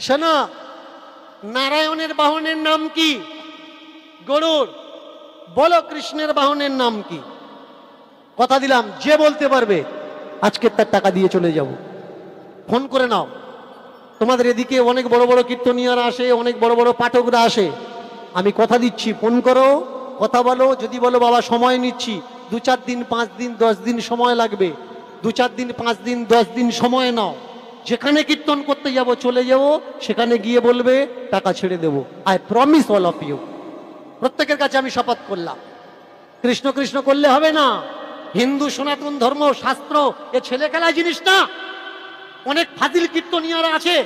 শোনো, নারায়ণের বাহনের নাম কি? গরুর। বলো কৃষ্ণের বাহনের নাম কি? কথা দিলাম, যে বলতে পারবে আজকে তার টাকা দিয়ে চলে যাব। ফোন করে নাও। তোমাদের এদিকে অনেক বড় বড় কীর্তনীয়রা আসে, অনেক বড় বড় পাঠকরা আসে। আমি কথা দিচ্ছি, ফোন করো, কথা বলো, যদি বলো, বাবা, সময় নিচ্ছি। দু চার দিন, পাঁচ দিন, দশ দিন সময় লাগবে। দু চার দিন, পাঁচ দিন, দশ দিন সময় নাও। যেখানে কীর্তন করতে যাব, চলে যাব, সেখানে গিয়ে বলবে, টাকা ছেড়ে দেবো। I promise all of you প্রত্যেকের কাছে আমি শপথ করলাম। কৃষ্ণ কৃষ্ণ করলে হবে না। হিন্দু, সনাতন ধর্ম, শাস্ত্র, এ ছেলে খেলা জিনিস না। অনেক ফাজিল কীর্তনীয়রা আছে।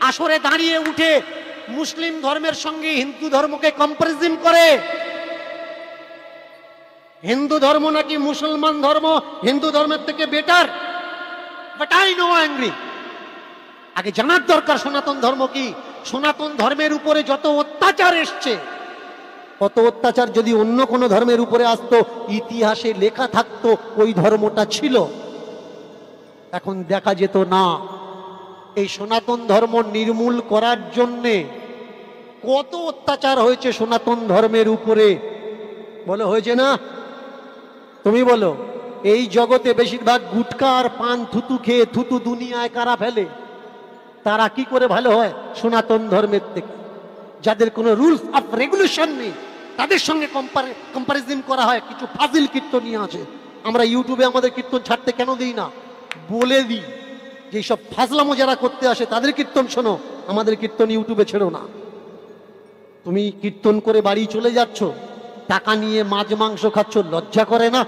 আসরে দাঁড়িয়ে উঠে মুসলিম ধর্মের সঙ্গে হিন্দু ধর্মকে কম্পারিজন করে। হিন্দু ধর্ম নাকি মুসলমান ধর্ম? হিন্দু ধর্মের থেকে better but I know angry আগে জানার দরকার, সনাতন ধর্ম কি? সনাতন ধর্মের উপরে যত অত্যাচার এসছে কত অত্যাচার যদি অন্য কোনো ধর্মের উপরে আসতো, ইতিহাসে লেখা থাকতো, ওই ধর্মটা ছিল। এখন দেখা যেত না। এই সনাতন ধর্ম নির্মূল করার জন্যে কত অত্যাচার হয়েছে সনাতন ধর্মের উপরে। বলো, হয়েছে না? তুমি বলো, এই জগতে বেশিরভাগ গুটকা আর পান থুতু খেয়ে থুতু দুনিয়ায় কারা ফেলে? তারা কি করে ভালো হয়? সনাতন ধর্মের থেকে। যাদের কোনো রুলস অফ রেগুলেশন নেই, তাদের সঙ্গে কম্পারিজন করা হয়। কিছু ফাজিল কীর্তনীয় আছে আমরা ইউটিউবে আমাদের কীর্তন ছাড়তে কেন দিই না? বলে দিই যে সব ফাজলামো যারা করতে আসে, তাদের কীর্তন শোনো। আমাদের কীর্তন ইউটিউবে ছেড়ো না। তুমি কীর্তন করে বাড়ি চলে যাচ্ছ, টাকা নিয়ে মাছ, মাংস খাচ্ছ, লজ্জা করে না?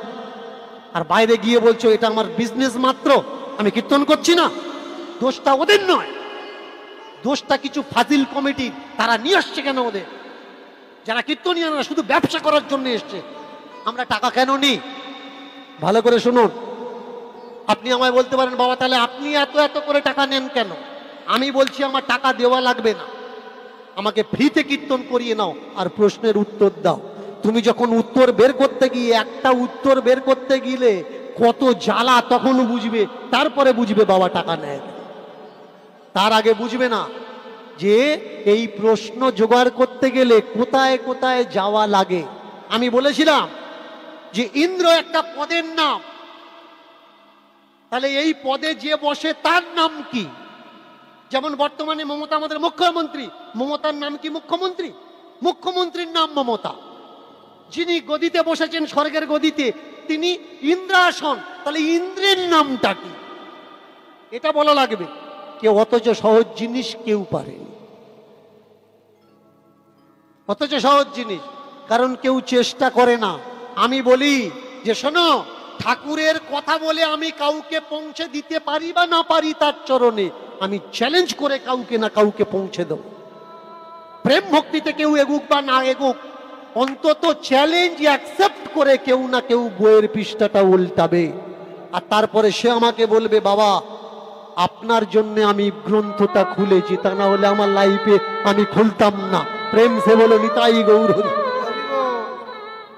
আর বাইরে গিয়ে বলছো, এটা আমার বিজনেস মাত্র, আমি কীর্তন করছি না। দোষটা ওদের নয়। দোষটা কিছু ফাজিল কমিটি, তারা নিয়ে আসছে কেন ওদের? যারা কীর্তনীয়রা শুধু ব্যবসা করার জন্য এসছে। আমরা টাকা কেন নিই? ভালো করে শুনুন। আপনি আমায় বলতে পারেন, বাবা, তাহলে আপনি এত এত করে টাকা নেন কেন? আমি বলছি আমার টাকা দেওয়া লাগবে না। আমাকে ফ্রিতে কীর্তন করিয়ে নাও আর প্রশ্নের উত্তর দাও। তুমি যখন উত্তর বের করতে গিয়ে, একটা উত্তর বের করতে গেলে কত জ্বালা তখন বুঝবে, তারপরে বুঝবে বাবা টাকা নেয়। তার আগে বুঝবে না যে এই প্রশ্ন জোগাড় করতে গেলে কোথায় কোথায় যাওয়া লাগে। আমি বলেছিলাম যে ইন্দ্র একটা পদের নাম। তাহলে এই পদে যে বসে তার নাম কি? যেমন বর্তমানে মমতা আমাদের মুখ্যমন্ত্রী। মমতার নাম কি মুখ্যমন্ত্রী? মুখ্যমন্ত্রীর নাম মমতা। যিনি গদিতে বসেছেন স্বর্গের গদিতে, তিনি ইন্দ্রাসন। তাহলে ইন্দ্রের নামটা কি? এটা বলা লাগবে। কেউ অথচ সহজ জিনিস কেউ পারেনি অথচ সহজ জিনিস, কারণ কেউ চেষ্টা করে না। আমি বলি যে, শোনো, ঠাকুরের কথা বলে আমি কাউকে পৌঁছে দিতে পারি বা না পারি তার চরণে, আমি চ্যালেঞ্জ করে কাউকে না কাউকে পৌঁছে দেব। প্রেম ভক্তিতে কেউ এগুক বা না এগুক, অন্তত চ্যালেঞ্জ অ্যাকসেপ্ট করে কেউ না কেউ বইয়ের পৃষ্ঠাটা উল্টাবে। আর তারপরে সে আমাকে বলবে, বাবা আপনার জন্য আমি গ্রন্থটা খুলেছি, তা না হলে আমার লাইফে আমি খুলতাম না। প্রেম সে বলো, নিতাই গৌর।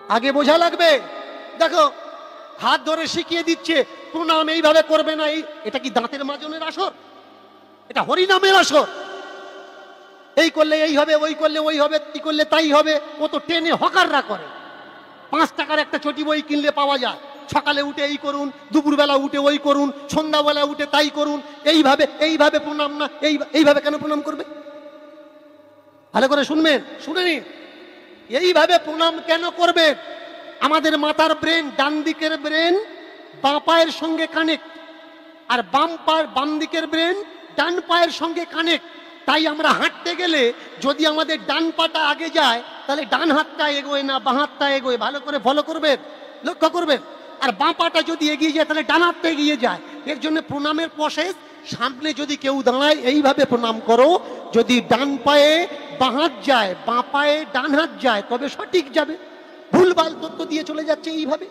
আগে বোঝা লাগবে? দেখো, হাত ধরে শিখিয়ে দিচ্ছে, প্রণাম এইভাবে করবে না, এই এটা কি দাঁতের মাজনের আসর? এটা হরিনামের আসর। এই করলে এই হবে, ওই করলে ওই হবে কি করলে তাই হবে। ও তো টেনে হকাররা করে। পাঁচ টাকার একটা চটি বই কিনলে পাওয়া যায়। সকালে উঠে এই করুন, দুপুরবেলা উঠে ওই করুন, সন্ধ্যাবেলা উঠে তাই করুন, এইভাবে এইভাবে প্রণাম না, এই, এইভাবে কেন প্রণাম করবে? ভালো করে শুনবেন, শুনে নিন। এইভাবে প্রণাম কেন করবে? আমাদের মাথার ব্রেন, ডান দিকের ব্রেন, বাঁ পায়ের সঙ্গে কানেক্ট। আর বাম পায়ের, বাম দিকের ব্রেন, ডান পায়ের সঙ্গে কানেক্ট। তাই আমরা হাঁটতে গেলে যদি আমাদের ডান পাটা আগে যায়, তাহলে ডান হাতটা এগোয় না, বাঁ হাতটা এগোয়। ভালো করে ফলো করবেন, লক্ষ্য করবেন। আর বাঁ পাটা যদি এগিয়ে যায়, তাহলে ডান হাতটা এগিয়ে যায়। এর জন্য প্রণামের প্রসেস সামনে যদি কেউ দাঁড়ায়, এইভাবে প্রণাম করো। যদি ডান পায়ে বাঁ হাত যায়, বাঁ পায়ে ডান হাত যায়, তবে সঠিক যাবে। ভুলভাল তথ্য দিয়ে চলে যাচ্ছে এইভাবে।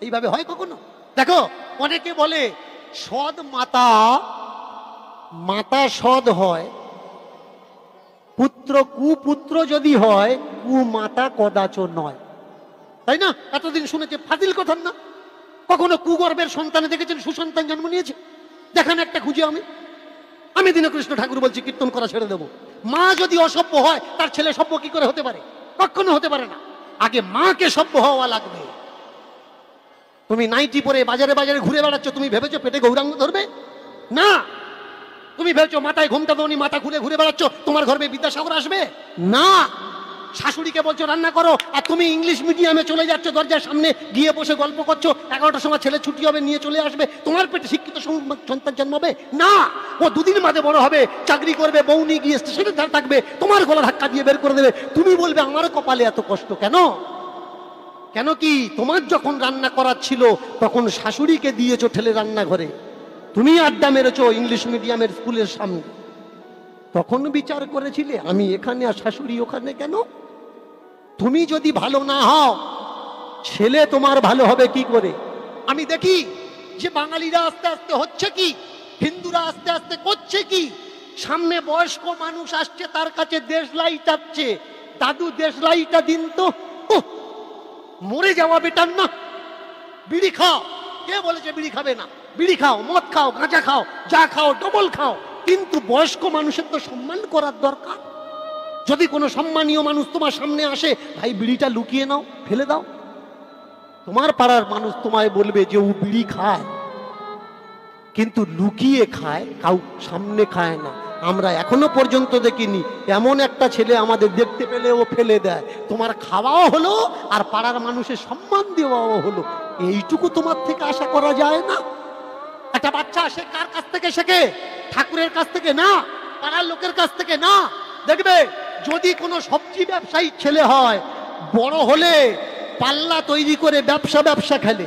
এইভাবে হয় কখনো? দেখো, অনেকে বলে সদ মাতা মাতা সদ হয়। পুত্র কুপুত্র যদি হয়, কুমাতা কদাচ নয়। তাই না? এতদিন শুনেছে, ফাজিল কথা না। কখনো কুগর্ভের সন্তানে দেখেছেন সুসন্তান জন্ম নিয়েছে? দেখান একটা খুঁজে আমি। আমি দীনকৃষ্ণ ঠাকুর বলছি, কীর্তন করা ছেড়ে দেবো। মা যদি অসভ্য হয়, তার ছেলে সভ্য কি করে হতে পারে? কখনো হতে পারে না। আগে মাকে সভ্য হওয়া লাগবে। তুমি নাইটি পরে বাজারে বাজারে ঘুরে বেড়াচ্ছ, তুমি ভেবেছো পেটে গৌরাঙ্গ ধরবে? না। তুমি ভেবেছো মাথায় ঘুমটা দৌনি মাথা খুলে ঘুরে বেড়াচ্ছ, তোমার ঘরে বিদ্যাসাগর আসবে? না। শাশুড়িকে বলছো, রান্না করো। আর তুমি ইংলিশ মিডিয়ামে চলে যাচ্ছ, দরজার সামনে গিয়ে বসে গল্প করছ। এগারোটার সময় ছেলে ছুটি হবে, নিয়ে চলে আসবে। তোমার পেটে শিক্ষিত সন্তান জন্মাবে? না! ও দুদিন বাদে বড় হবে, চাকরি করবে, বউ নিয়ে গিয়ে স্টেশনে থাকবে। তোমার গলা ধাক্কা দিয়ে বের করে দেবে। তুমি বলবে, আমার কপালে এত কষ্ট কেন? কেন কি? তোমার যখন রান্না করার ছিল, তখন শাশুড়িকে দিয়েছ ঠেলে রান্নাঘরে। তুমি আড্ডা মেরেছো ইংলিশ মিডিয়ামের স্কুলের সামনে। তখন বিচার করেছিলে, আমি এখানে আর শাশুড়ি ওখানে কেন? তুমি যদি ভালো না হও, ছেলে তোমার ভালো হবে কি করে? আমি দেখি যে বাঙালিরা আস্তে আস্তে হচ্ছে কি? হিন্দুরা আস্তে আস্তে করছে কি? সামনে বয়স্ক মানুষ আসছে, তার কাছে দেশলাই চাচ্ছে দাদু দেশলাইটা দিন তো। মরে যাওয়া বেটার না। বিড়ি খাও। কে বলেছে বিড়ি খাবে না? বিড়ি খাও, মদ খাও, গাঁজা খাও যা খাও, ডবল খাও। কিন্তু বয়স্ক মানুষের তো সম্মান করার দরকার। যদি কোনো সম্মানীয় মানুষ তোমার সামনে আসে, ভাই, বিড়িটা লুকিয়ে নাও, ফেলে দাও। তোমার পাড়ার মানুষ তোমায় বলবে যে, ও বিড়ি খায়। কিন্তু লুকিয়ে খায়, কাউ সামনে খায় না। আমরা এখনও পর্যন্ত দেখিনি, এমন একটা ছেলে আমাদের দেখতে পেলে ও ফেলে দেয়। তোমার খাওয়াও হলো, আর পাড়ার মানুষের সম্মান দেওয়াও হলো। এইটুকু তোমার থেকে আশা করা যায় না। একটা বাচ্চা, সে কার কাছ থেকে শেখে? ঠাকুরের কাছ থেকে না, পাড়ার লোকের কাছ থেকে না। দেখবে, যদি কোনো সবজি ব্যবসায়ী ছেলে হয়, বড় হলে পাল্লা তৈরি করে ব্যবসা ব্যবসা খেলে।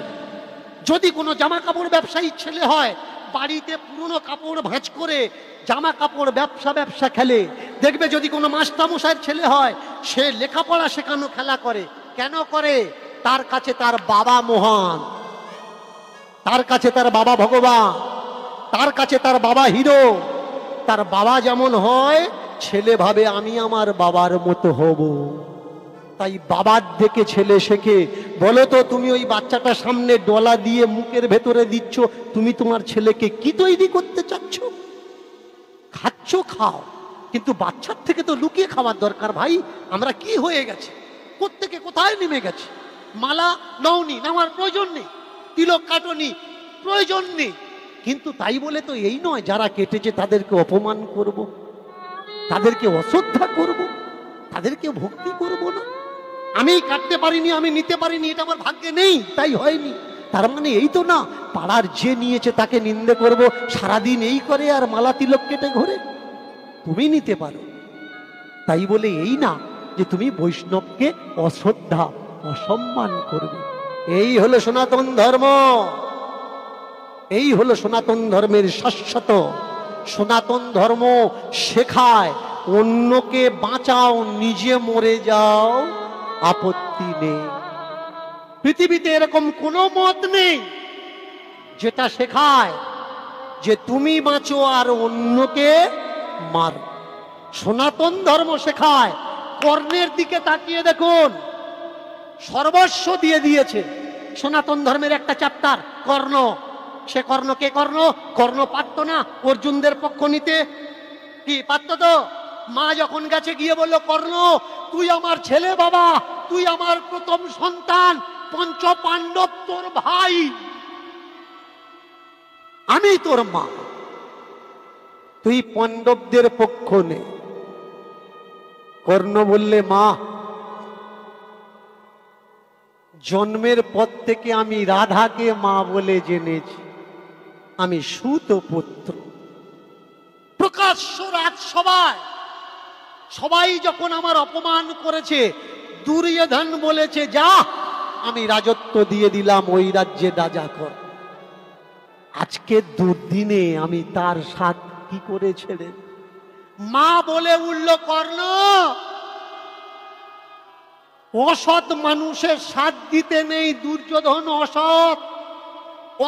যদি কোনো জামা কাপড় ব্যবসায়ী ছেলে হয়, বাড়িতে পুরনো কাপড় ভাঁজ করে জামা কাপড় ব্যবসা ব্যবসা খেলে। দেখবে, যদি কোনো মাস্টারমশাইয়ের ছেলে হয়, সে লেখাপড়া শেখানো খেলা করে। কেন করে? তার কাছে তার বাবা মহান। তার কাছে তার বাবা ভগবান। তার কাছে তার বাবা হিরো। তার বাবা যেমন হয়, ছেলে ভাবে আমি আমার বাবার মতো হব। তাই বাবার দেখে ছেলে শেখে, বলো তো, তুমি ওই বাচ্চাটা সামনে ডলা দিয়ে মুখের ভেতরে দিচ্ছ, তুমি তোমার ছেলেকে কি তৈরি করতে চাচ্ছ? খাচ্ছ, খাও, কিন্তু বাচ্চার থেকে তো লুকিয়ে খাওয়ার দরকার ভাই। আমরা কি হয়ে গেছে? কোত্থেকে কোথায় নেমে গেছে? মালা নওনি, নেওয়ার প্রয়োজন নেই। তিলক কাটনি, প্রয়োজন নেই। কিন্তু তাই বলে তো এই নয়, যারা কেটেছে তাদেরকে অপমান করব। তাদেরকে অশ্রদ্ধা করব। তাদেরকে ভক্তি করব না আমি কাটতে পারিনি, আমি নিতে পারিনি, এটা আমার ভাগ্যে নেই, তাই হয়নি তার মানে এই তো না, পাড়ার যে নিয়েছে তাকে নিন্দে করব, সারাদিন এই করে আর মালা তিলক কেটে ঘোরে তুমি নিতে পারো তাই বলে এই না, যে তুমি বৈষ্ণবকে অশ্রদ্ধা, অসম্মান করবে এই হলো সনাতন ধর্ম এই হলো সনাতন ধর্মের শাশ্বত। সনাতন ধর্ম শেখায়, অন্যকে বাঁচাও, নিজে মরে যাও, আপত্তি নেই। পৃথিবীতে এরকম কোনো মত নেই যেটা শেখায় যে তুমি বাঁচো আর অন্যকে মার। সনাতন ধর্ম শেখায়, কর্ণের দিকে তাকিয়ে দেখুন, সর্বস্ব দিয়ে দিয়েছে। সনাতন ধর্মের একটা চ্যাপ্টার কর্ণ। সে কর্ণ কে কর্ণ? কর্ণ পারত না অর্জুনদের পক্ষ নিতে। কি, পারত তো? মা যখন গেছে গিয়ে বলল, কর্ণ, তুই আমার ছেলে বাবা, তুই আমার প্রথম সন্তান, পঞ্চ পাণ্ডব তোর ভাই। আমি তোর মা। তুই পাণ্ডবদের পক্ষ নে। কর্ণ বললে, মা, জন্মের পর থেকে আমি রাধাকে মা বলে জেনেছি। আমি সুত পুত্র। প্রকাশ্য রাজসভায় সবাই যখন আমার অপমান করেছে, দুর্যোধন বলেছে, যা, আমি রাজত্ব দিয়ে দিলাম ওই রাজ্যে রাজা কর। আজকে দুর্দিনে আমি তার সাথ কি করে ছেড়ে মা বলে উঠল, কর্ণ, অসৎ মানুষের সাথ দিতে নেই দুর্যোধন, অসৎ।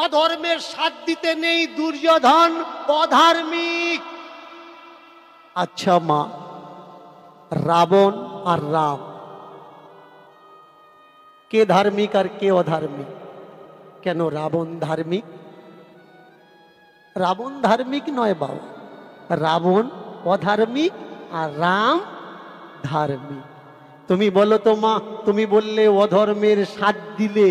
অধর্মের সাথ দিতে নেই দুর্যোধন, অধার্মিক। আচ্ছা মা, রাবণ আর রাম, কে ধার্মিক আর কে অধার্মিক? কেন রাবণ ধার্মিক? রাবণ ধার্মিক নয় বাবা, রাবণ অধার্মিক আর রাম ধার্মিক। তুমি বলো তো মা, তুমি বললে অধর্মের সাথ দিলে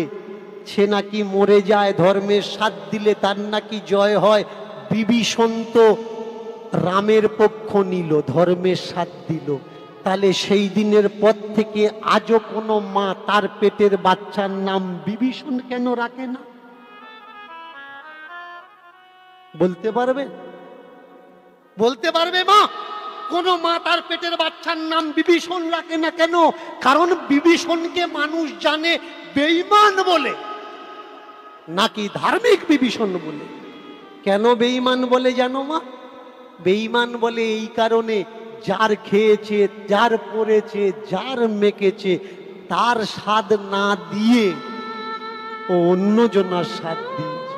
সে নাকি মরে যায়, ধর্মের সাথ দিলে তার নাকি জয় হয়। বিভীষণ তো রামের পক্ষ নিল, ধর্মের সাথ দিল। তাহলে সেই দিনের পর থেকে আজও কোনো মা তার পেটের বাচ্চার নাম বিভীষণ কেন রাখে না? বলতে পারবে? বলতে পারবে মা? কোন মা তার পেটের বাচ্চার নাম বিভীষণ রাখে না কেন? কারণ বিভীষণকে মানুষ জানে বেইমান বলে। নাকি ধার্মিক বিভীষণ বলে? কেন বেঈমান বলে জানো মা? বেঈমান বলে এই কারণে যার খেয়েছে, যার পড়েছে, যার মেকেছে তার স্বাদ না দিয়ে ও অন্য জনার স্বাদ দিয়েছে।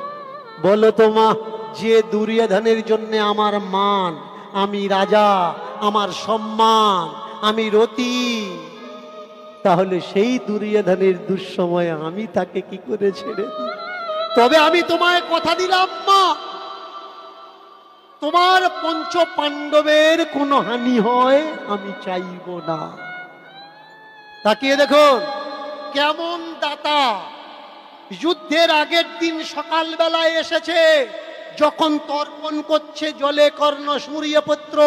বলো তো মা, যে দুর্যোধনের জন্য আমার মান, আমি রাজা, আমার সম্মান, আমি রতি, তাহলে সেই দুর্যোধনের দুঃসময়ে আমি তাকে কি করে ছেড়ে দিই? তবে আমি তোমায় কথা দিলাম, মা। তোমার পঞ্চ পাণ্ডবের কোনো হানি হয়, আমি চাইব না। তাকিয়ে দেখুন কেমন দাতা। যুদ্ধের আগের দিন সকালবেলায় এসেছে, যখন তর্পণ করছে জলে কর্ণ সূর্যপুত্র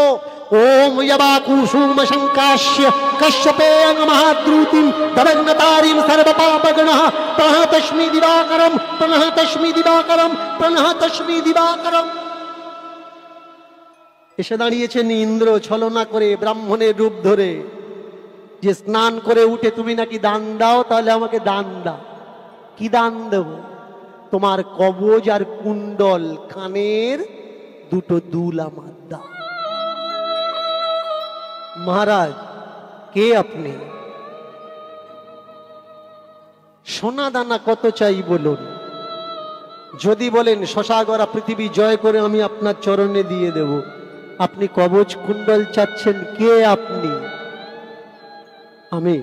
ওম যবা কুসুম শঙ্কাশ্য কশ্যপেন মহাদ্রুতিম দরগ্নতারিম সর্বপাপগণঃ প্রণহতস্মি দিবাকরম প্রণহতস্মি দিবাকরম প্রণহতস্মি দিবাকরম এসে দাঁড়িয়েছেন ইন্দ্র ছলনা করে ব্রাহ্মণের রূপ ধরে। যে স্নান করে উঠে তুমি নাকি দান দাও, তাহলে আমাকে দান দাও। কি দান দেব? তোমার কবজ আর কুণ্ডল, কানের দুটো দুল আমার। মহারাজ, কে আপনি? সোনা দানা কত চাই বলুন? যদি বলেন, শশাগরা পৃথিবী জয় করে আমি আপনার চরণে দিয়ে দেব। আপনি কবচ কুণ্ডল চাচ্ছেন, কে আপনি? আমি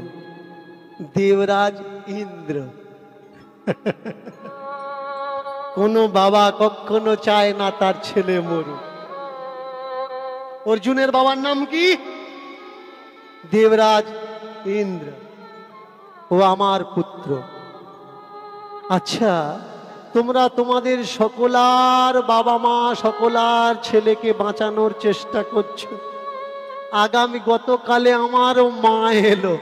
দেবরাজ ইন্দ্র। কোনো বাবা কখনো চায় না তার ছেলে মরু অর্জুনের বাবার নাম কি? দেবরাজ ইন্দ্র ও আমার পুত্র। আচ্ছা তোমরা তোমাদের সকলার বাবা মা সকলার ছেলেকে বাঁচানোর চেষ্টা করছ। আগামী গতকালে আমারও মা এলো।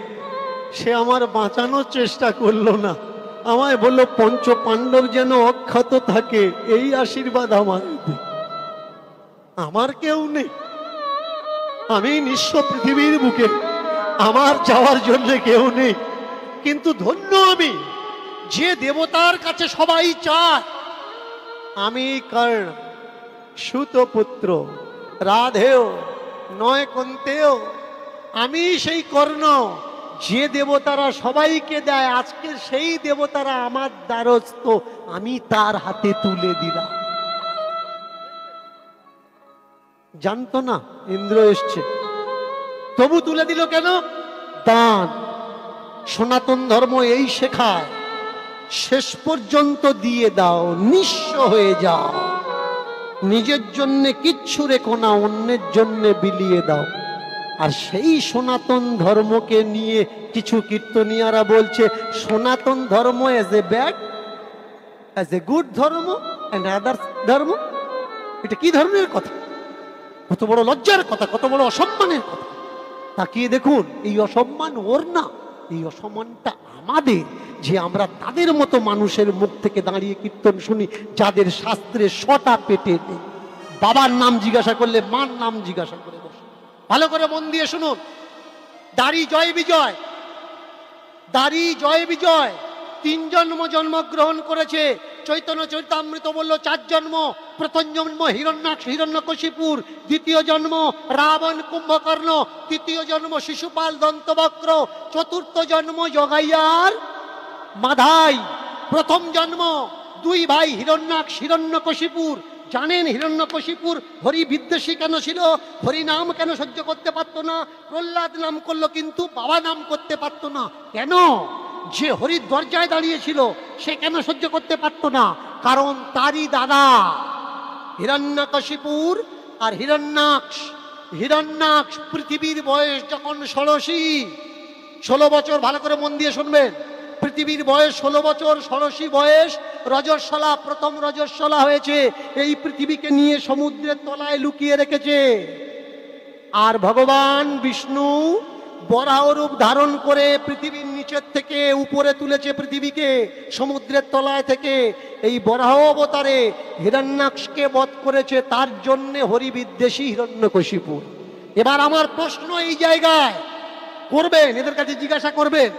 সে আমার বাঁচানোর চেষ্টা করল না। আমায় বলল পঞ্চ পাণ্ডব যেন অক্ষত থাকে, এই আশীর্বাদ আমার আমার কেউ নেই। আমি নিঃস্ব পৃথিবীর বুকে আমার যাওয়ার জন্য কেউ নেই। কিন্তু ধন্য আমি, যে দেবতার কাছে সবাই চায়। আমি কর্ণ সুতপুত্র, রাধেও নয় কন্তেও আমি সেই কর্ণ, যে দেবতারা সবাইকে দেয়, আজকে সেই দেবতারা আমার দ্বারস্থ। আমি তার হাতে তুলে দিলাম। জানতো না, ইন্দ্র এসছে। তবু তুলে দিল কেন? দান। সনাতন ধর্ম এই শেখায়, শেষ পর্যন্ত দিয়ে দাও, নিঃস্ব হয়ে যাও। নিজের জন্যে কিচ্ছু রেখো না, অন্যের জন্যে বিলিয়ে দাও। আর সেই সনাতন ধর্মকে নিয়ে কিছু কীর্তনিয়ারা বলছে, সনাতন ধর্ম as a bad as a good ধর্ম অ্যান্ড আদার্স ধর্ম? এটা কি ধর্মের কথা? কত বড় লজ্জার কথা, কত বড় অসম্মানের কথা। তাকিয়ে দেখুন, এই অসম্মান ওর না, এই অসম্মানটা আমাদের। যে আমরা তাদের মতো মানুষের মুখ থেকে দাঁড়িয়ে কীর্তন শুনি, যাদের শাস্ত্রে সটা পেটে নেই। বাবার নাম জিজ্ঞাসা করলে মার নাম জিজ্ঞাসা করে বসে। ভালো করে মন দিয়ে শুনুন। দাড়ি জয় বিজয়। দাড়ি জয় বিজয়। তিন জন্ম জন্মগ্রহণ করেছে। চৈতন্য চৈতামৃত বলল, চার জন্ম, প্রথম জন্ম হিরণ্যাক্ষ, হিরণ্যকশিপুর, দ্বিতীয় জন্ম রাবণ কুম্ভকর্ণ, তৃতীয় জন্ম শিশুপাল দন্তবক্র, চতুর্থ জন্ম জগাইয়ার মাধাই, প্রথম জন্ম দুই ভাই হিরণ্যাক্ষ, হিরণ্যকশিপুর। জানেন হিরণ্যকশিপুর, হরি বিদ্বেষী কেন ছিল? হরি নাম কেন সহ্য করতে পারতো না? প্রহ্লাদ নাম করল কিন্তু বাবা নাম করতে পারতো না। কেন? যে হরির দরজায় দাঁড়িয়েছিল, সে কেন সহ্য করতে পারতো না? কারণ তারই দাদা হিরণ্যকশিপুর আর হিরণ্যাক্ষ। হিরণ্যাক্ষ পৃথিবীর বয়স যখন ষোড়শী, ষোলো বছর, ভালো করে মন দিয়ে শুনবেন। পৃথিবীর বয়স ষোলো বছর, ষোড়শী বয়স, রজস্বলা, প্রথম রজস্বলা হয়েছে। এই পৃথিবীকে নিয়ে সমুদ্রের তলায় লুকিয়ে রেখেছে। আর ভগবান বিষ্ণু বরাহ রূপ ধারণ করে পৃথিবীর নিচের থেকে উপরে তুলেছে পৃথিবীকে, সমুদ্রের তলায় থেকে। এই বরাহ অবতারে হিরণ্যাক্ষকে বধ করেছে, তার জন্যে হরিবিদ্বেষী হিরণ্যকশিপুর। এবার আমার প্রশ্ন এই জায়গায়, করবেন? এদের কাছে জিজ্ঞাসা করবেন।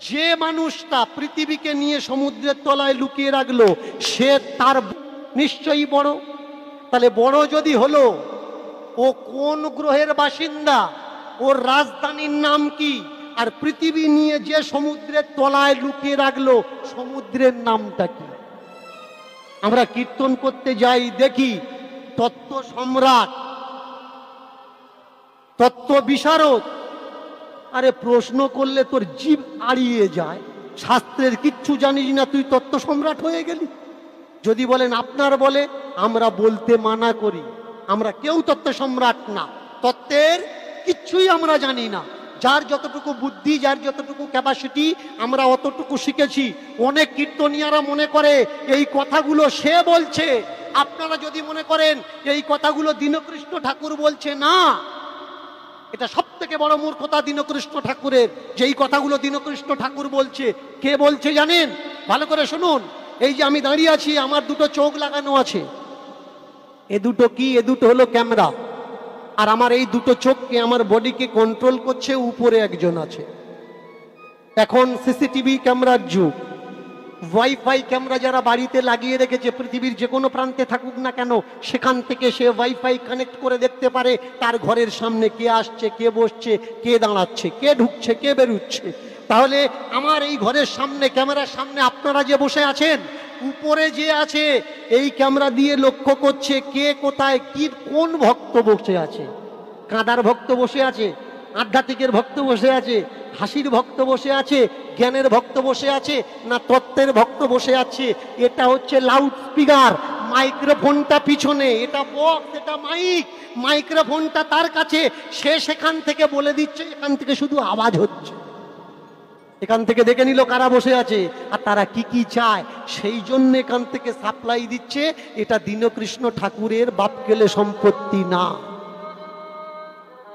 যে মানুষটা পৃথিবীকে নিয়ে সমুদ্রের তলায় লুকিয়ে রাখল, সে তার নিশ্চয়ই বড়। তাহলে বড় যদি হলো, ও কোন গ্রহের বাসিন্দা? ওর রাজধানীর নাম কি? আর পৃথিবী নিয়ে যে সমুদ্রের তলায় লুকিয়ে রাখল, সমুদ্রের নামটা কি? আমরা কীর্তন করতে যাই, দেখি তত্ত্ব সম্রাট, তত্ত্ব বিশারদ। আরে প্রশ্ন করলে তোর জীব আড়িয়ে যায়। শাস্ত্রের কিচ্ছু জানিস না, তুই তত্ত্ব সম্রাট হয়ে গেলি। যদি বলেন আপনার বলে, আমরা বলতে মানা করি। আমরা কেউ তত্ত্ব সম্রাট না। তত্ত্বের কিচ্ছুই আমরা জানি না। যার যতটুকু বুদ্ধি, যার যতটুকু ক্যাপাসিটি আমরা অতটুকু শিখেছি। অনেক কীর্তনিয়ারা মনে করে, এই কথাগুলো সে বলছে। আপনারা যদি মনে করেন এই কথাগুলো দীনকৃষ্ণ ঠাকুর বলছে, না। এটা সব থেকে বড় মূর্খতা দীনকৃষ্ণ ঠাকুরের। যেই কথাগুলো দীনকৃষ্ণ ঠাকুর বলছে, কে বলছে জানেন? ভালো করে শুনুন। এই যে আমি দাঁড়িয়ে আছি, আমার দুটো চোখ লাগানো আছে। এ দুটো কি, এ দুটো হলো ক্যামেরা। আর আমার এই দুটো চোখকে, আমার বডিকে কন্ট্রোল করছে, উপরে একজন আছে। এখন সিসিটিভি ক্যামেরার যুগ। ওয়াইফাই ক্যামেরা যারা বাড়িতে লাগিয়ে রেখেছে, পৃথিবীর যে কোনো প্রান্তে থাকুক না কেন, সেখান থেকে সে ওয়াইফাই কানেক্ট করে দেখতে পারে, তার ঘরের সামনে কে আসছে, কে বসছে, কে দাঁড়াচ্ছে, কে ঢুকছে, কে বেরুচ্ছে। তাহলে আমার এই ঘরের সামনে, ক্যামেরার সামনে আপনারা যে বসে আছেন উপরে যে আছে, এই ক্যামেরা দিয়ে লক্ষ্য করছে কে কোথায়, কি, কোন ভক্ত বসে আছে। কাঁদার ভক্ত বসে আছে, আধ্যাত্মিকের ভক্ত বসে আছে, হাসির ভক্ত বসে আছে, জ্ঞানের ভক্ত বসে আছে, না তত্ত্বের ভক্ত বসে আছে। এটা হচ্ছে লাউড স্পিকার মাইক্রোফোনটা পিছনে, এটা বক্স এটা মাইক মাইক্রোফোনটা তার কাছে, সে সেখান থেকে বলে দিচ্ছে, এখান থেকে শুধু আওয়াজ হচ্ছে। এখান থেকে দেখে নিল কারা বসে আছে। আর তারা কি কি চায়, সেই জন্য এখান থেকে সাপ্লাই দিচ্ছে। এটা দীনকৃষ্ণ ঠাকুরের বাপকেলে সম্পত্তি না।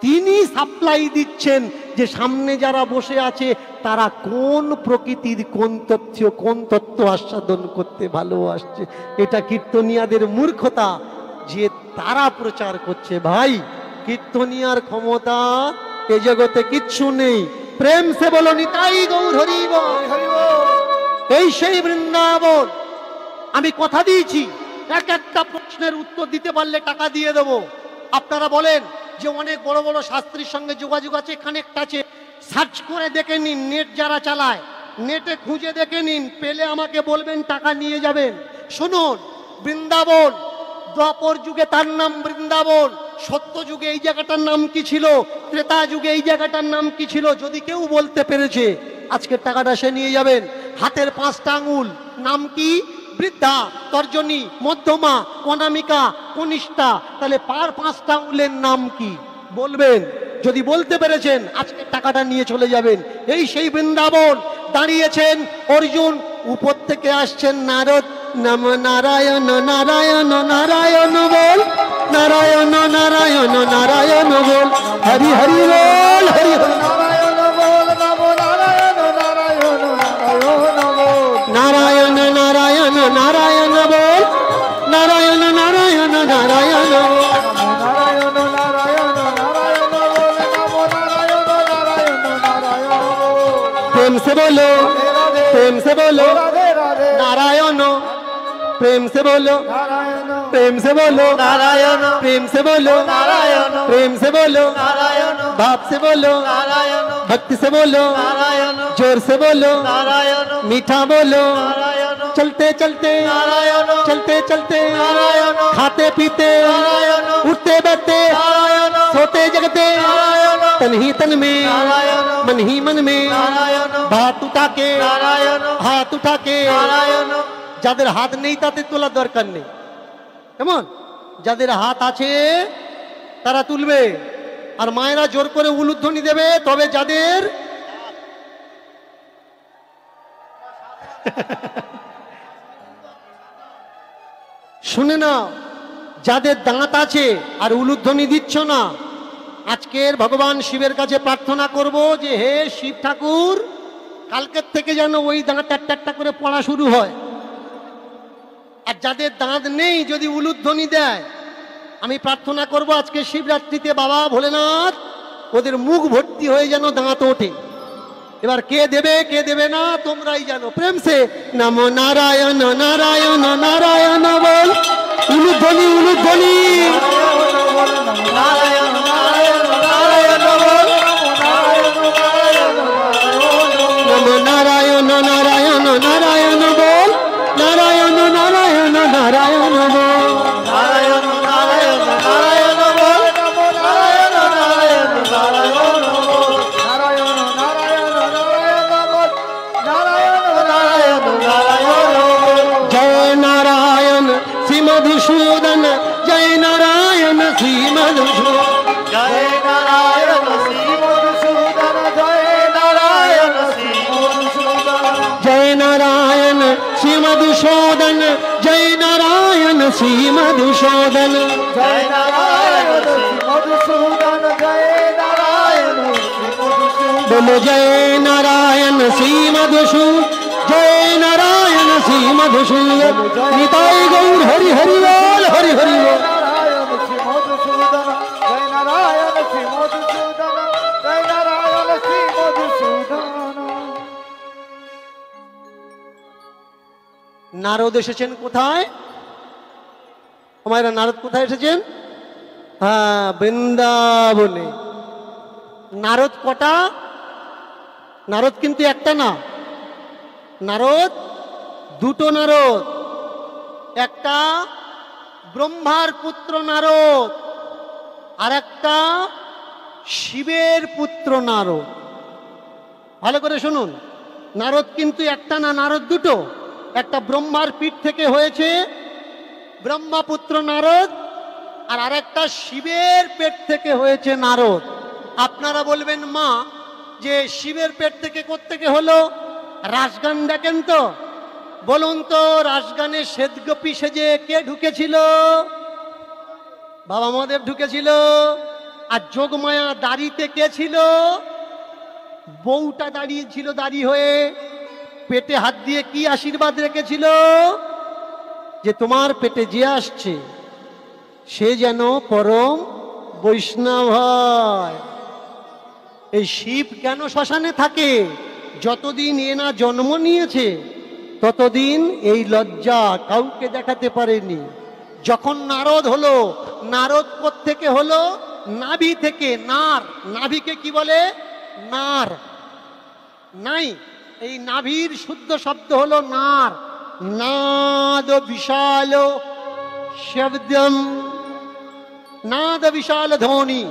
তিনি সাপ্লাই দিচ্ছেন যে সামনে যারা বসে আছে, তারা কোন প্রকৃতির, কোন তথ্য, কোন তত্ত্ব আস্বাদন করতে ভালোবাসছে। এটা কীর্তনিয়াদের মূর্খতা, যে তারা প্রচার করছে। ভাই, কীর্তনিয়ার ক্ষমতা এ জগতে কিচ্ছু নেই। প্রেম সে বলো নিতাই গৌর হরি বল। এই সেই বৃন্দাবন, আমি কথা দিয়েছি। এক একটা প্রশ্নের উত্তর দিতে পারলে টাকা দিয়ে দেব। আপনারা বলেন যে অনেক বড় বড় শাস্ত্রীর সঙ্গে যোগাযোগ আছে কানেক্ট আছে। সার্চ করে দেখে নিন, নেট যারা চালায়, নেটে খুঁজে দেখে নিন, পেলে আমাকে বলবেন, টাকা নিয়ে যাবেন। শুনুন, বৃন্দাবন, দ্বাপর যুগে তার নাম বৃন্দাবন। সত্য যুগে এই জায়গাটার নাম কি ছিল? ত্রেতা যুগে এই জায়গাটার নাম কি ছিল? যদি কেউ বলতে পেরেছে, আজকের টাকাটা সে নিয়ে যাবেন। হাতের পাঁচটা আঙুল। নাম কি? বৃদ্ধা, তর্জনী, মধ্যমা, অনামিকা, কনিষ্ঠা। তাহলে পার পাঁচটা আঙুলের নাম কি? বলবেন। যদি বলতে পেরেছেন, আজকে টাকাটা নিয়ে চলে যাবেন। এই সেই বৃন্দাবন। দাঁড়িয়েছেন অর্জুন। উপর থেকে আসছেন নারদ। নম নারায়ণ নারায়ণ নারায়ণ বল। नारायण नारायण नारायण बोल। हरि हरि बोल, हरि हरि। नारायण नारायण नारायण बोल। नारायण नारायण नारायण प्रेम से बोलो, प्रेम से बोलो। नारायण, प्रेम से बोलो। प्रेम से बोलो नारायण प्रेम से बोलो नारायण प्रेम से बोलो नारायण भाव से बोलो नारायण भक्ति से बोलो नारायण जोर से बोलो नारायण मीठा बोलो नारायण चलते चलते नारायण चलते चलते नारायण खाते पीते नारायण उठते बैठते नारायण सोते जगते नारायण तन ही तन में नारायण मन ही मन में नारायण হাত উঠা কে নারায়ণ হাত উঠা কে নারায়ণ যাদের হাত নেই তাদের তোলার দরকার নেই কেমন? যাদের হাত আছে, তারা তুলবে। আর মায়েরা জোর করে উলুধ্বনি দেবে, তবে যাদের শুনে না যাদের দাঁত আছে আর উলুধ্বনি দিচ্ছ না, আজকের ভগবান শিবের কাছে প্রার্থনা করব যে, হে শিব ঠাকুর, কালকের থেকে যেন ওই দাঁত একটা একটা করে পড়া শুরু হয়। আর যাদের দাঁত নেই যদি উলুধ্বনি দেয়, আমি প্রার্থনা করব আজকে শিবরাত্রিতে বাবা ভোলেনাথ, ওদের মুখ ভর্তি হয়ে যেন দাঁত ওঠে। এবার কে দেবে কে দেবে না, তোমরাই জানো। প্রেম সে, নমো নারায়ণ নারায়ণ নারায়ণ বল। উলুধ্বনি উলুধ্বনি। নারায়ণ নারায়ণ নারায়ণ নারায়ণ নারায়ণ নারায়ণ श्री मधुसूदन। जय नारायण जय नारायण बोलो जय नारायण श्री मधुसू जय नारायण श्री मधुसूदन निताय गौर हरि हरि लाल हरि हरि নারদ এসেছেন কোথায় আমারা নারদ কোথায় এসেছেন? হ্যাঁ বৃন্দাবনে। নারদ কটা? নারদ কিন্তু একটা না। নারদ, দুটো নারদ। একটা ব্রহ্মার পুত্র নারদ আর একটা শিবের পুত্র নারদ। ভালো করে শুনুন। নারদ কিন্তু একটা না, নারদ দুটো? একটা ব্রহ্মার পীঠ থেকে হয়েছে ব্রহ্মাপুত্র নারদ আর আরেকটা শিবের পেট থেকে হয়েছে নারদ। আপনারা বলবেন, মা, যে শিবের পেট থেকে কোত্থেকে হলো? রাসগান দেখেন তো। বলুন তো, রাসগানে শ্বেতগোপী সেজে কে ঢুকেছিল? বাবা মহাদেব ঢুকেছিল। আর যোগমায়া দাড়িতে কে ছিল? বউটা দাঁড়িয়েছিল দাড়ি হয়ে। পেটে হাত দিয়ে কি আশীর্বাদ রেখেছিল? যে তোমার পেটে যে আসছে, সে যেন পরম বৈষ্ণব হয়। এই শিব কেন শ্মশানে থাকে? যতদিন এ না জন্ম নিয়েছে, ততদিন এই লজ্জা কাউকে দেখাতে পারেনি। যখন নারদ হলো, নারদ থেকে হলো? নাভি থেকে, নার। নাভিকে কি বলে? নার। নাই, এই নাভির শুদ্ধ শব্দ হলো নার। নাদ বিশাল শব্দম নাদ বিশাল ধ্বনি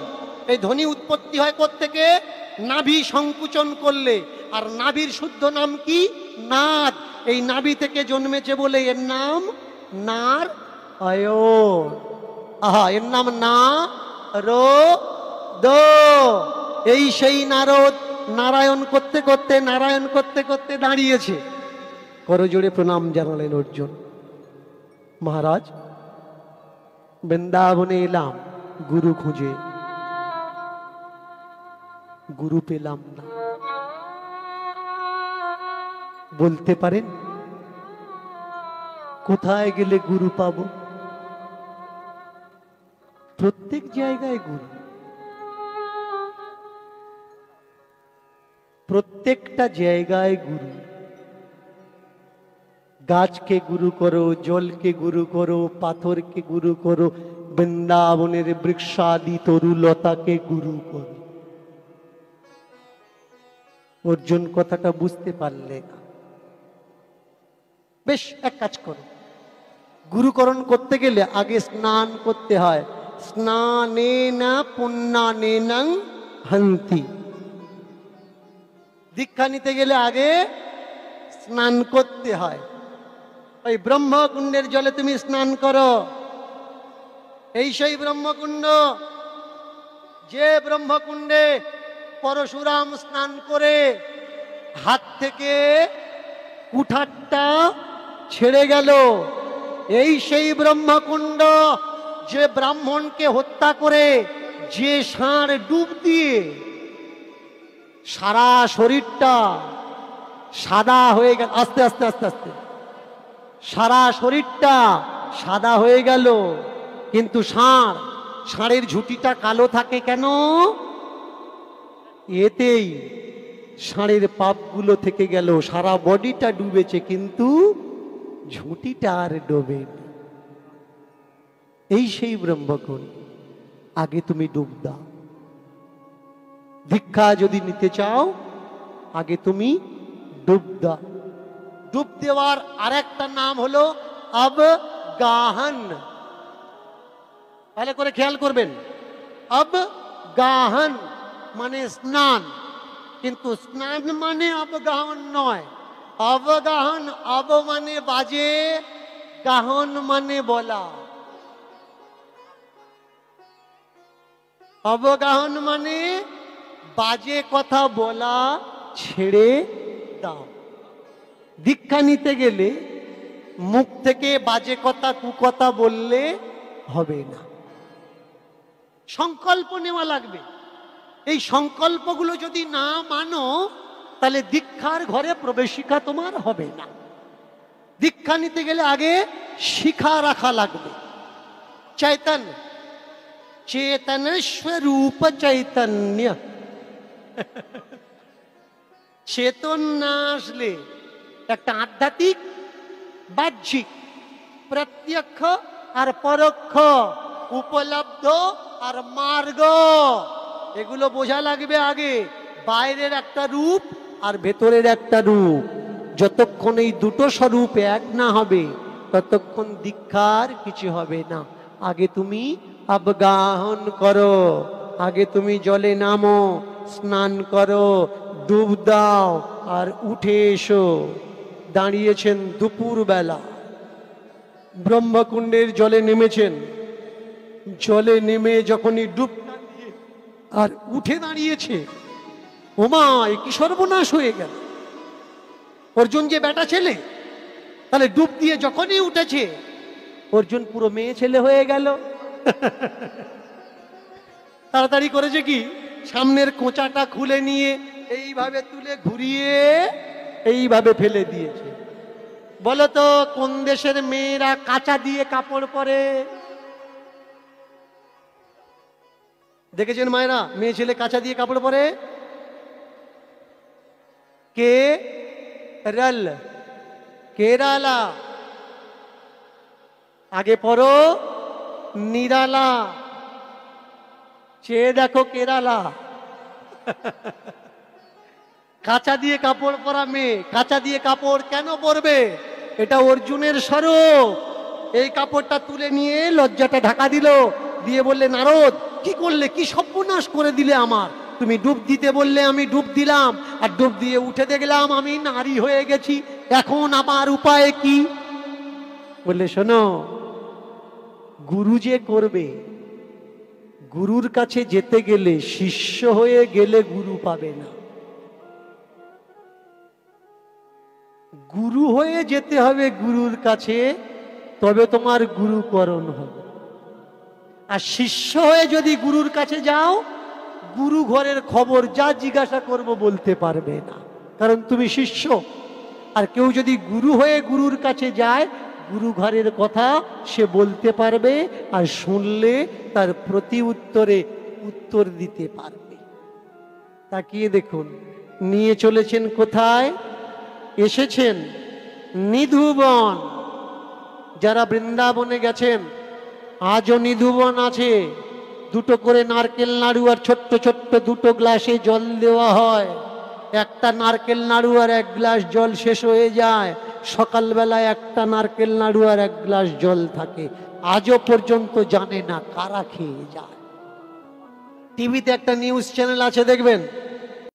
এই ধ্বনি উৎপত্তি হয় থেকে নাভি সংকুচন করলে। আর নাভির শুদ্ধ নাম কি? নাদ। এই নাভি থেকে জন্মেছে বলে এর নাম নার অয়। আহা, এর নাম না রো দো। এই সেই নারদ নারায়ণ করতে করতে, নারায়ণ করতে করতে দাঁড়িয়েছে। করজোড়ে প্রণাম জানালেন অর্জুন। মহারাজ, বৃন্দাবনে এলাম, গুরু খুঁজে। গুরু পেলাম না। বলতে পারেন, কোথায় গেলে গুরু পাব? প্রত্যেক জায়গায় গুরু। প্রত্যেকটা জায়গায় গুরু। গাছকে গুরু করো, জলকে গুরু করো, পাথরকে গুরু করো, বৃন্দাবনের বৃক্ষাদি তরুলতাকে গুরু করো। অর্জুন কথাটা বুঝতে পারলে না। বেশ, এক কাজ করো। গুরুকরণ করতে গেলে আগে স্নান করতে হয়। স্নানে না পুণ্যানে নং হন্তি। দীক্ষা নিতে গেলে আগে স্নান করতে হয়। ওই ব্রহ্মকুণ্ডের জলে তুমি স্নান করো। এই সেই ব্রহ্মকুণ্ড, যে ব্রহ্মকুণ্ডে পরশুরাম স্নান করে হাত থেকে কুঠারটা ছেড়ে গেল। এই সেই ব্রহ্মকুণ্ড, যে ব্রাহ্মণকে হত্যা করে যে ষাঁড় ডুব দিয়ে সারা শরীরটা সাদা হয়ে গেল। আস্তে আস্তে আস্তে আস্তে। সারা শরীরটা সাদা হয়ে গেল। কিন্তু ষাঁড়, ষাঁড়ের ঝুঁটিটা কালো থাকে কেন? এতেই ষাঁড়ের পাপগুলো থেকে গেল। সারা বডিটা ডুবেছে, কিন্তু ঝুঁটিটা আর ডোবে এই সেই ব্রহ্মকুণ্ড আগে তুমি ডুব দাও। দীক্ষা যদি নিতে চাও, আগে তুমি ডুব দাও। ডুব দেওয়ার আরেকটা নাম হলো আবগাহন ভালো করে খেয়াল করবেন আবগাহন মানে স্নান কিন্তু স্নান মানে অবগাহন নয় অবগাহন অব মানে বাজে গাহন মানে বলা অবগাহন মানে বাজে কথা বলা ছেড়ে দাও দীক্ষা নিতে গেলে মুখ থেকে বাজে কথা কুকথা বললে হবে না। সংকল্প নেওয়া লাগবে। এই সংকল্পগুলো যদি না মানো, তাহলে দীক্ষার ঘরে প্রবেশিকা তোমার হবে না। দীক্ষা নিতে গেলে আগে শিখা রাখা লাগবে। চৈতন্য চেতন স্বরূপ চৈতন্য। চেতন না আসলে একটা আধ্যাত্মিক, বাহ্যিক, প্রত্যক্ষ আর পরোক্ষ, উপলব্ধ আর মার্গ। এগুলো বোঝা লাগবে আগে। বাইরের একটা রূপ আর ভেতরের একটা রূপ। যতক্ষণ এই দুটো স্বরূপ এক না হবে, ততক্ষণ দীক্ষার কিছু হবে না। আগে তুমি আবগাহন করো, আগে তুমি জলে নামো, স্নান করো, ডুব দাও আর উঠে এসো। দাঁড়িয়েছেন দুপুর বেলা ব্রহ্মকুণ্ডের জলে নেমেছেন। জলে নেমে যখনই ডুব আর উঠে দাঁড়িয়েছে, ওমা কি সর্বনাশ হয়ে গেল। অর্জুন যে বেটা ছেলে, তাহলে ডুব দিয়ে যখনই উঠেছে, অর্জুন পুরো মেয়ে ছেলে হয়ে গেল। তাড়াতাড়ি করেছে কি? সামনের কোঁচাটা খুলে নিয়ে এইভাবে তুলে ঘুরিয়ে এইভাবে ফেলে দিয়েছে। বলতো, কোন দেশের মেয়েরা কাঁচা দিয়ে কাপড় পরে? দেখেছেন মায়েরা, মেয়ে ছেলে কাঁচা দিয়ে কাপড় পরে? কে রল কেরালা। আগে পড়ো, নিরালা। চেয়ে দেখো কেরালা। কাঁচা দিয়ে কাপড় পরা মেয়ে, কাঁচা দিয়ে কাপড় কেন পরবে? এটা অর্জুনের স্বরূপ। এই কাপড়টা তুলে নিয়ে লজ্জাটা ঢাকা দিল। দিয়ে বললে, নারদ, কি করলে? কি সর্বনাশ করে দিলে আমার? তুমি ডুব দিতে বললে আমি ডুব দিলাম। আর ডুব দিয়ে উঠে দেখলাম আমি নারী হয়ে গেছি। এখন আমার উপায় কি? বললে, শোনো, গুরু যে করবে, গুরুর কাছে যেতে গেলে শিষ্য হয়ে গেলে গুরু পাবে না। গুরু হয়ে যেতে হবে গুরুর কাছে, তবে তোমার গুরুকরণ হবে। আর শিষ্য হয়ে যদি গুরুর কাছে যাও, গুরু ঘরের খবর যা জিজ্ঞাসা করব বলতে পারবে না। কারণ তুমি শিষ্য। আর কেউ যদি গুরু হয়ে গুরুর কাছে যায়, গুরু ঘরের কথা সে বলতে পারবে আর শুনলে তার প্রতি উত্তরে উত্তর দিতে পারবে। তাকিয়ে দেখুন, নিয়ে চলেছেন কোথায়? এসেছেন নিধুবন। যারা বৃন্দাবনে গেছেন, আজও নিধুবন আছে। দুটো করে নারকেল নাড়ু আর ছোট্ট ছোট্ট দুটো গ্লাসে জল দেওয়া হয়। একটা নারকেল নাড়ু আর এক গ্লাস জল শেষ হয়ে যায়। সকালবেলায় একটা নারকেল নাড়ু আর এক গ্লাস জল থাকে। আজও পর্যন্ত জানে না কারা খেয়ে যায়। টিভিতে একটা নিউজ চ্যানেল আছে, দেখবেন?